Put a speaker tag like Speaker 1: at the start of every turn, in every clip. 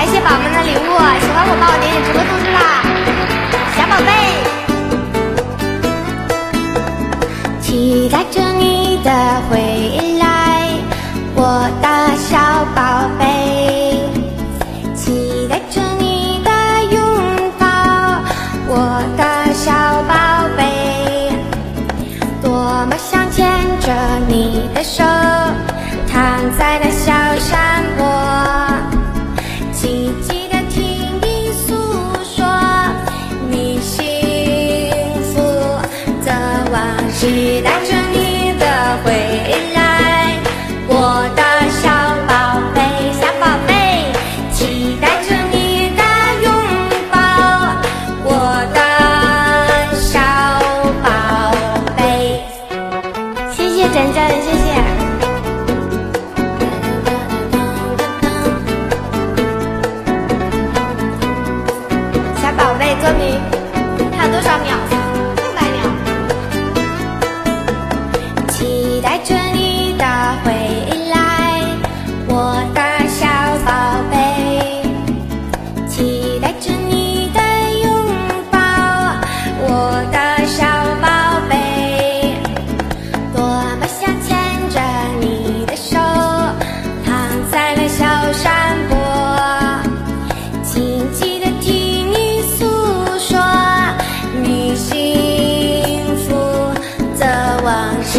Speaker 1: 感谢宝宝们的礼物喜欢我帮我点点直播通知啦小宝贝。期待着你的回来我的小宝贝。期待着你的拥抱我的小宝贝。多么想牵着你的手躺在那期待着你的回来，我的小宝贝，小宝贝，期待着你的拥抱，我的小宝贝。谢谢展展，谢谢。小宝贝，歌名。着你的回来，我的小宝贝。期待着你的拥抱，我的小宝贝。多么想牵着你的手，躺在那小山坡。轻轻的听你诉说你幸福的往事，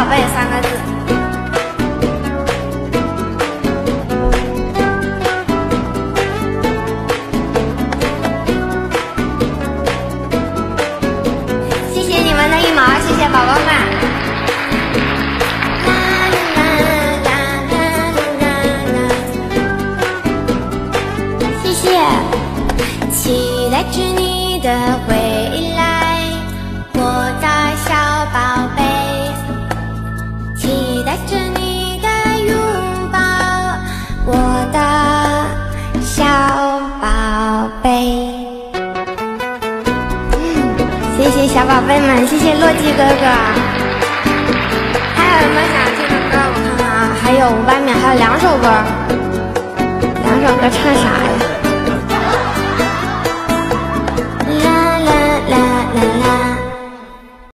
Speaker 1: 宝贝》三个字。谢谢你们的一毛，谢谢宝宝们。啦啦啦啦啦啦谢谢，期待着你的回宝贝。谢谢小宝贝们，谢谢洛基哥哥。还有什么想听的歌？我看看啊，还有五百秒，还有两首歌。两首歌唱啥呀？